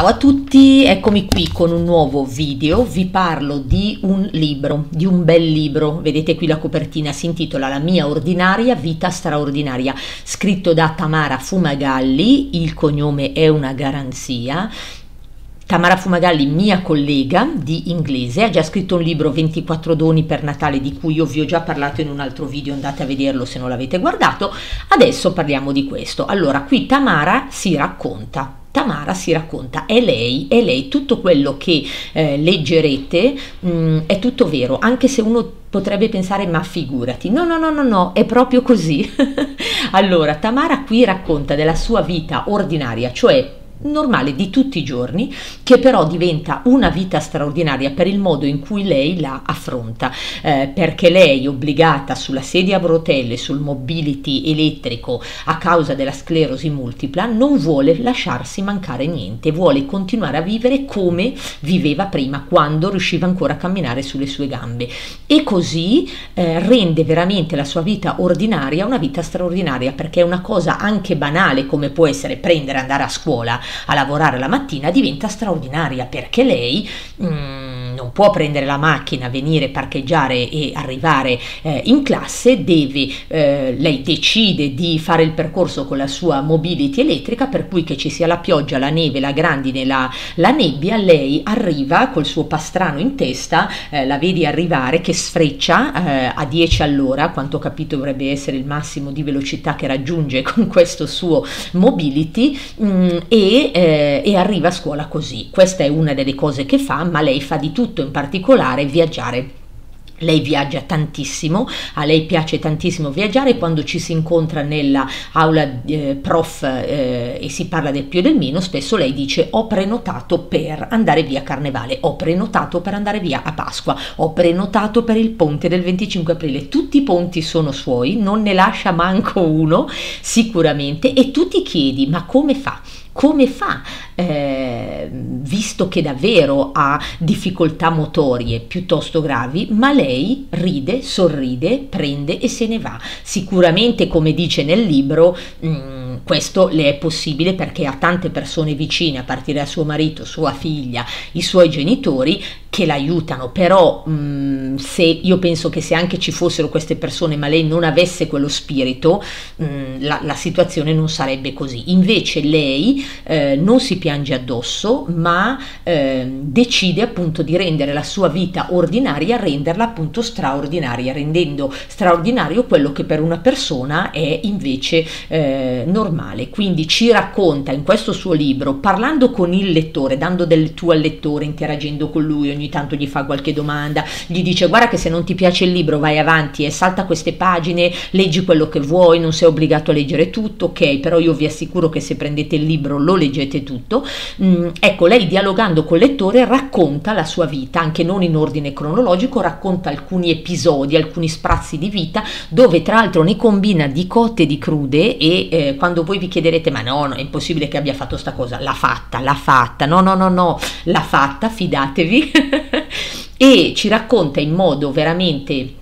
Ciao a tutti, eccomi qui con un nuovo video, vi parlo di un libro, di un bel libro, vedete qui la copertina, si intitola La mia ordinaria vita straordinaria, scritto da Tamara Fumagalli, il cognome è una garanzia, Tamara Fumagalli, mia collega di inglese, ha già scritto un libro 24 doni per Natale di cui io vi ho già parlato in un altro video, andate a vederlo se non l'avete guardato. Adesso parliamo di questo. Allora, qui Tamara si racconta, Tamara si racconta, è lei, è lei, tutto quello che eh, leggerete mh, mm, è tutto vero, anche se uno potrebbe pensare ma figurati, no no no no no, è proprio così. allora, Tamara qui racconta della sua vita ordinaria, cioè normale di tutti i giorni che però diventa una vita straordinaria per il modo in cui lei la affronta. Eh, perché lei obbligata sulla sedia a rotelle sul mobility elettrico a causa della sclerosi multipla non vuole lasciarsi mancare niente vuole continuare a vivere come viveva prima quando riusciva ancora a camminare sulle sue gambe. E così eh, rende veramente la sua vita ordinaria una vita straordinaria perché è una cosa anche banale come può essere prendere andare a scuola a lavorare la mattina diventa straordinaria perché lei mm, può prendere la macchina, venire, parcheggiare e arrivare eh, in classe, deve, eh, lei decide di fare il percorso con la sua mobility elettrica, per cui che ci sia la pioggia, la neve, la grandine, la, la nebbia, lei arriva col suo pastrano in testa, eh, la vedi arrivare che sfreccia eh, a 10 all'ora, quanto ho capito dovrebbe essere il massimo di velocità che raggiunge con questo suo mobility mh, mm, e eh, e arriva a scuola così. Questa è una delle cose che fa, ma lei fa di tutto, in particolare viaggiare lei viaggia tantissimo, a lei piace tantissimo viaggiare quando ci si incontra nella aula eh, prof eh, e si parla del più e del meno, spesso lei dice ho prenotato per andare via a Carnevale, ho prenotato per andare via a Pasqua, ho prenotato per il ponte del 25 aprile. Tutti i ponti sono suoi, non ne lascia manco uno sicuramente e tu ti chiedi ma come fa? Come fa, eh, visto che davvero ha difficoltà motorie piuttosto gravi, ma lei ride, sorride, prende e se ne va. Sicuramente, come dice nel libro, mh, mm, questo le è possibile perché ha tante persone vicine, a partire da suo marito, sua figlia, i suoi genitori, che l'aiutano, però mh, mm, se io penso che se anche ci fossero queste persone ma lei non avesse quello spirito, mh, mm, la, la, situazione non sarebbe così. Invece lei eh, non si piange addosso, ma eh, decide appunto di rendere la sua vita ordinaria, renderla appunto straordinaria, rendendo straordinario quello che per una persona è invece eh, normale. Quindi ci racconta in questo suo libro, parlando con il lettore, dando del tuo al lettore, interagendo con lui, ogni tanto gli fa qualche domanda, gli dice guarda che se non ti piace il libro vai avanti e salta queste pagine, leggi quello che vuoi, non sei obbligato a leggere tutto, ok, però io vi assicuro che se prendete il libro lo leggete tutto. Mm, ecco, lei dialogando col lettore racconta la sua vita, anche non in ordine cronologico, racconta alcuni episodi, alcuni sprazzi di vita, dove tra l'altro ne combina di cotte e di crude e eh, quando voi vi chiederete ma no, no, è impossibile che abbia fatto sta cosa, l'ha fatta, l'ha fatta, no, no, no, no, l'ha fatta, fidatevi. e ci racconta in modo veramente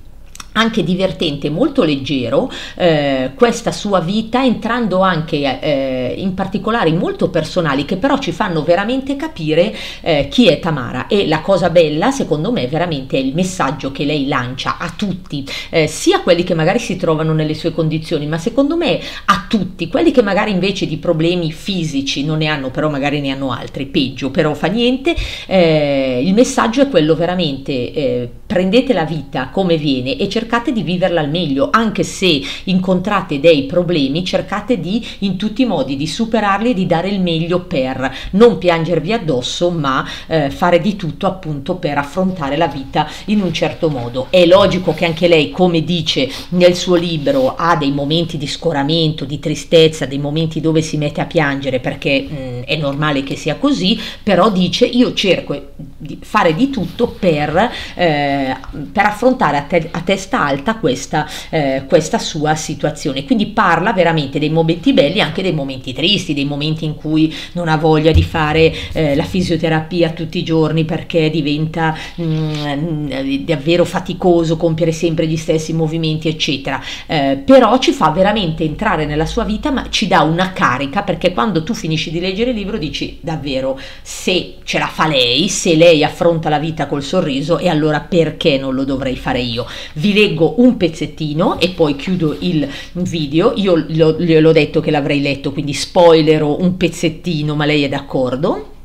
anche divertente, molto leggero, eh, questa sua vita, entrando anche eh, in particolari molto personali che però ci fanno veramente capire eh, chi è Tamara. E la cosa bella, secondo me, veramente è il messaggio che lei lancia a tutti, eh, sia quelli che magari si trovano nelle sue condizioni, ma secondo me a tutti, quelli che magari invece di problemi fisici non ne hanno, però magari ne hanno altri, peggio, però fa niente. Eh, il messaggio è quello veramente eh, prendete la vita come viene e cercate di viverla al meglio, anche se incontrate dei problemi, cercate di in tutti i modi di superarli e di dare il meglio per non piangervi addosso, ma eh, fare di tutto appunto per affrontare la vita in un certo modo. È logico che anche lei, come dice nel suo libro, ha dei momenti di scoramento, di tristezza, dei momenti dove si mette a piangere perché mh, mm, è normale che sia così, però dice io cerco di fare di tutto per eh, per affrontare a, te, a, testa testa alta questa, eh, questa sua situazione. Quindi parla veramente dei momenti belli, anche dei momenti tristi, dei momenti in cui non ha voglia di fare eh, la fisioterapia tutti i giorni perché diventa mh, mm, davvero faticoso compiere sempre gli stessi movimenti, eccetera. Eh, però ci fa veramente entrare nella sua vita, ma ci dà una carica perché quando tu finisci di leggere il libro dici davvero se ce la fa lei, se lei affronta la vita col sorriso e allora perché non lo dovrei fare io? Vi leggo un pezzettino e poi chiudo il video. Io l'ho detto che l'avrei letto, quindi spoilerò un pezzettino, ma lei è d'accordo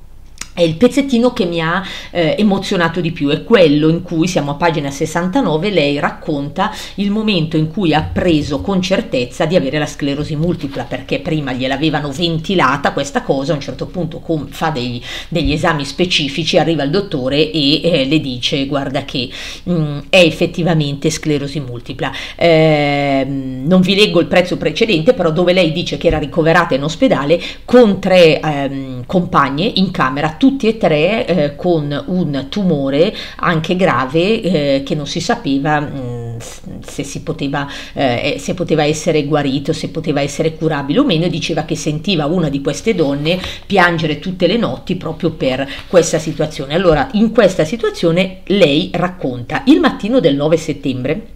è il pezzettino che mi ha eh, emozionato di più, è quello in cui siamo a pagina 69, lei racconta il momento in cui ha preso con certezza di avere la sclerosi multipla, perché prima gliel'avevano ventilata questa cosa, a un certo punto com- fa degli, degli, esami specifici, arriva il dottore e eh, le dice guarda che mh, mm, è effettivamente sclerosi multipla. Eh, non vi leggo il prezzo precedente, però dove lei dice che era ricoverata in ospedale con tre ehm, compagne in camera tutti e tre eh, con un tumore anche grave eh, che non si sapeva mh, mm, se, si poteva, eh, se poteva essere guarito, se poteva essere curabile o meno, e diceva che sentiva una di queste donne piangere tutte le notti proprio per questa situazione. Allora, in questa situazione lei racconta il mattino del 9 settembre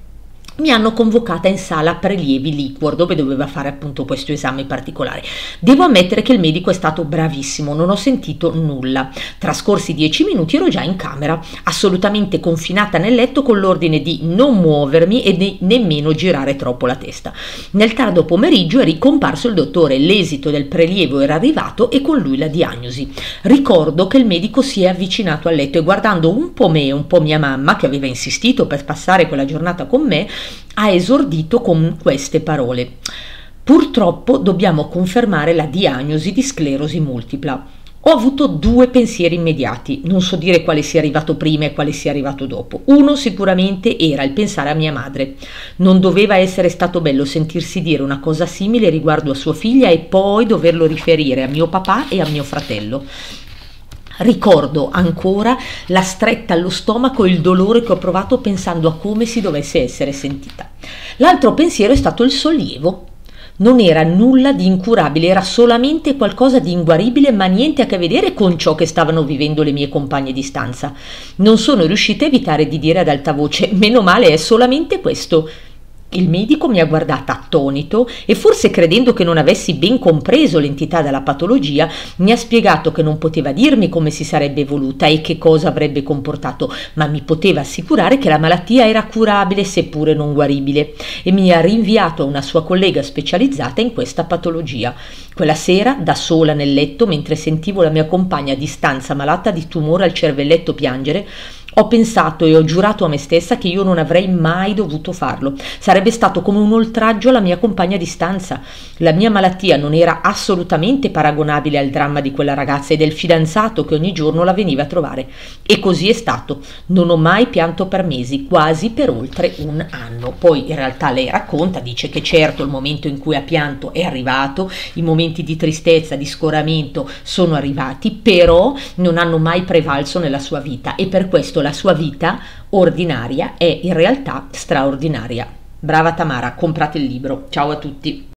mi hanno convocata in sala prelievi liquor dove doveva fare appunto questo esame particolare. Devo ammettere che il medico è stato bravissimo, non ho sentito nulla. Trascorsi dieci minuti ero già in camera, assolutamente confinata nel letto con l'ordine di non muovermi e di nemmeno girare troppo la testa. Nel tardo pomeriggio è ricomparso il dottore, l'esito del prelievo era arrivato e con lui la diagnosi. Ricordo che il medico si è avvicinato al letto e guardando un po' me e un po' mia mamma, che aveva insistito per passare quella giornata con me, ha esordito con queste parole. Purtroppo dobbiamo confermare la diagnosi di sclerosi multipla. Ho avuto due pensieri immediati, non so dire quale sia arrivato prima e quale sia arrivato dopo. Uno sicuramente era il pensare a mia madre. Non doveva essere stato bello sentirsi dire una cosa simile riguardo a sua figlia e poi doverlo riferire a mio papà e a mio fratello. Ricordo ancora la stretta allo stomaco e il dolore che ho provato pensando a come si dovesse essere sentita. L'altro pensiero è stato il sollievo. Non era nulla di incurabile, era solamente qualcosa di inguaribile, ma niente a che vedere con ciò che stavano vivendo le mie compagne di stanza. Non sono riuscita a evitare di dire ad alta voce: Meno male è solamente questo. Il medico mi ha guardata attonito e forse credendo che non avessi ben compreso l'entità della patologia, mi ha spiegato che non poteva dirmi come si sarebbe evoluta e che cosa avrebbe comportato, ma mi poteva assicurare che la malattia era curabile seppure non guaribile e mi ha rinviato a una sua collega specializzata in questa patologia. Quella sera, da sola nel letto, mentre sentivo la mia compagna a distanza malata di tumore al cervelletto piangere, ho pensato e ho giurato a me stessa che io non avrei mai dovuto farlo. Sarebbe stato come un oltraggio alla mia compagna di stanza. La mia malattia non era assolutamente paragonabile al dramma di quella ragazza e del fidanzato che ogni giorno la veniva a trovare. E così è stato. Non ho mai pianto per mesi, quasi per oltre un anno. Poi in realtà lei racconta, dice che certo il momento in cui ha pianto è arrivato, i momenti di tristezza, di scoramento sono arrivati, però non hanno mai prevalso nella sua vita e per questo la sua vita ordinaria è in realtà straordinaria. Brava Tamara, comprate il libro. Ciao a tutti.